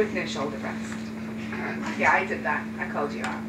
with no shoulder rest. Yeah, I did that. I called you out.